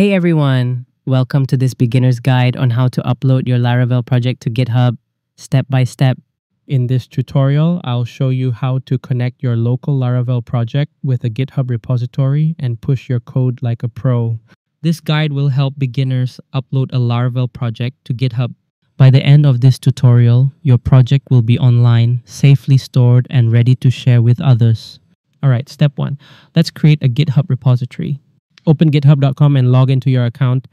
Hey everyone! Welcome to this beginner's guide on how to upload your Laravel project to GitHub step by step. In this tutorial, I'll show you how to connect your local Laravel project with a GitHub repository and push your code like a pro. This guide will help beginners upload a Laravel project to GitHub. By the end of this tutorial, your project will be online, safely stored, and ready to share with others. Alright, step one. Let's create a GitHub repository. Open github.com and log into your account.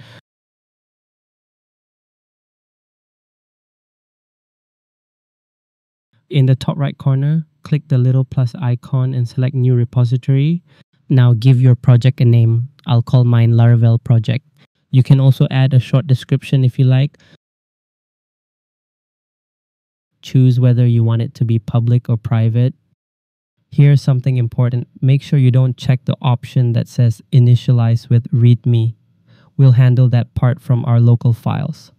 In the top right corner, click the little plus icon and select new repository. Now give your project a name. I'll call mine Laravel project. You can also add a short description if you like. Choose whether you want it to be public or private. Here's something important. Make sure you don't check the option that says initialize with readme. We'll handle that part from our local files.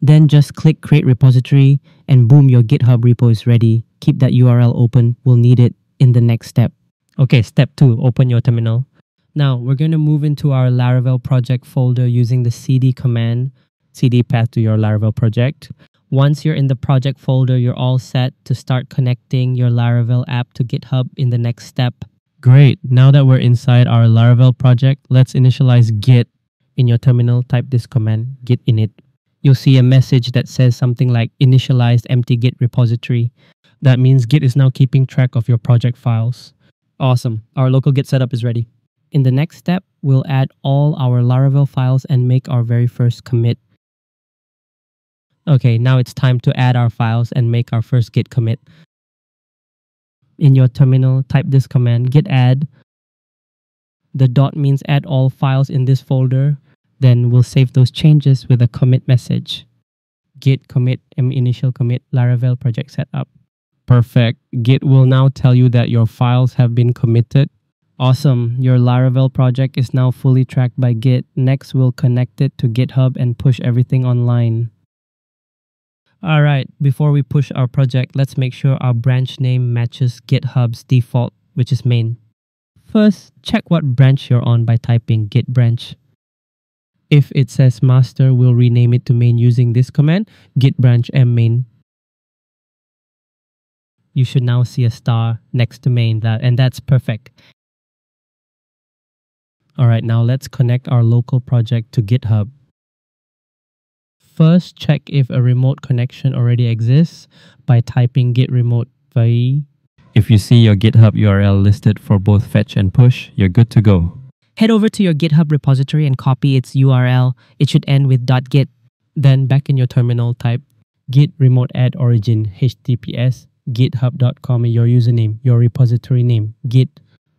Then just click create repository and boom, your GitHub repo is ready. Keep that URL open. We'll need it in the next step. Okay, step two, open your terminal. Now we're going to move into our Laravel project folder using the cd command, cd path to your Laravel project. Once you're in the project folder, you're all set to start connecting your Laravel app to GitHub in the next step. Great. Now that we're inside our Laravel project, let's initialize git. In your terminal, type this command, git init. You'll see a message that says something like initialized empty git repository. That means Git is now keeping track of your project files. Awesome. Our local Git setup is ready. In the next step, we'll add all our Laravel files and make our very first commit. Okay, now it's time to add our files and make our first git commit. In your terminal, type this command git add. The dot means add all files in this folder. Then we'll save those changes with a commit message. Git commit initial commit Laravel project setup. Perfect. Git will now tell you that your files have been committed. Awesome. Your Laravel project is now fully tracked by Git. Next, we'll connect it to GitHub and push everything online. All right, before we push our project, let's make sure our branch name matches GitHub's default, which is main. First, check what branch you're on by typing git branch. If it says master, we'll rename it to main using this command, git branch m main. You should now see a star next to main, that, and that's perfect. All right, now let's connect our local project to GitHub. First, check if a remote connection already exists by typing git remote vi. If you see your GitHub URL listed for both fetch and push, you're good to go. Head over to your GitHub repository and copy its URL. It should end with .git. Then back in your terminal, type git remote add origin https github.com your username, your repository name, git.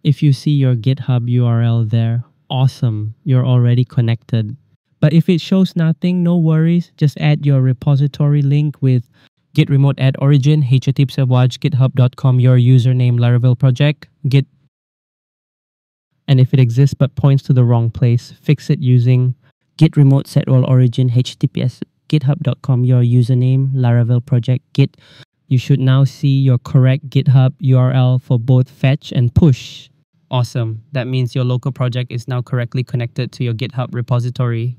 If you see your GitHub URL there, awesome, you're already connected. But if it shows nothing, no worries. Just add your repository link with git remote add origin, https github.com, your username, Laravel project, git. And if it exists but points to the wrong place, fix it using git remote set-url origin, https github.com, your username, Laravel project, git. You should now see your correct GitHub URL for both fetch and push. Awesome. That means your local project is now correctly connected to your GitHub repository.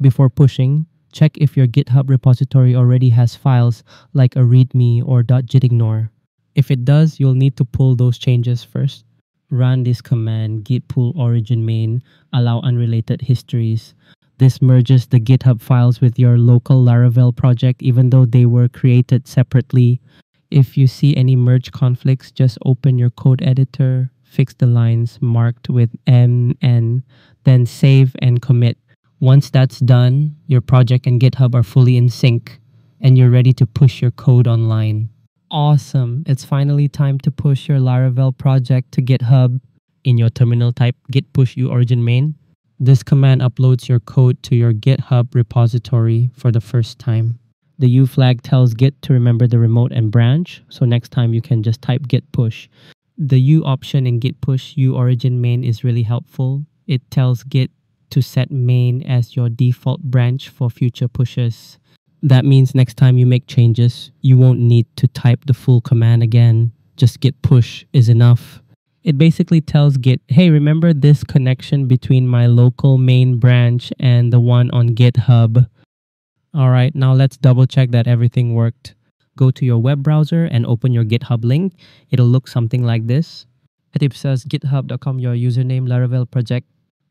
Before pushing, check if your GitHub repository already has files like a readme or .gitignore. If it does, you'll need to pull those changes first. Run this command git pull origin main, allow unrelated histories. This merges the GitHub files with your local Laravel project even though they were created separately. If you see any merge conflicts, just open your code editor, fix the lines marked with MN, then save and commit. Once that's done, your project and GitHub are fully in sync and you're ready to push your code online. Awesome! It's finally time to push your Laravel project to GitHub. In your terminal, type git push u origin main. This command uploads your code to your GitHub repository for the first time. The U flag tells Git to remember the remote and branch, so next time you can just type git push. The U option in git push u origin main is really helpful. It tells Git to set main as your default branch for future pushes. That means next time you make changes, you won't need to type the full command again. Just git push is enough. It basically tells Git, hey, remember this connection between my local main branch and the one on GitHub? All right, now let's double check that everything worked. Go to your web browser and open your GitHub link. It'll look something like this. It says github.com, your username, Laravel project.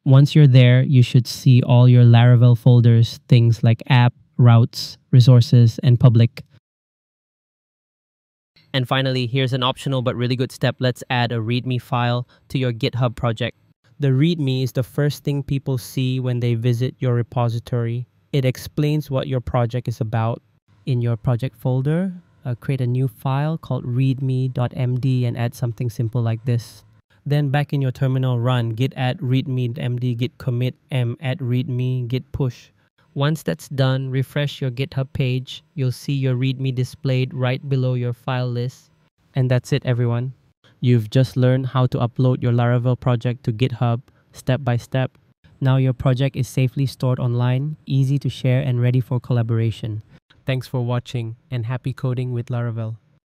Once you're there, you should see all your Laravel folders, things like app, routes, resources, and public. And finally, here's an optional but really good step. Let's add a README file to your GitHub project. The README is the first thing people see when they visit your repository. It explains what your project is about. In your project folder, uh, create a new file called readme.md and add something simple like this. Then back in your terminal, run git add readme.md git commit m add readme git push. Once that's done, refresh your GitHub page. You'll see your README displayed right below your file list. And that's it, everyone. You've just learned how to upload your Laravel project to GitHub step by step. Now your project is safely stored online, easy to share, and ready for collaboration. Thanks for watching and happy coding with Laravel.